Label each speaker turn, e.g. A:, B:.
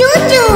A: Choo Choo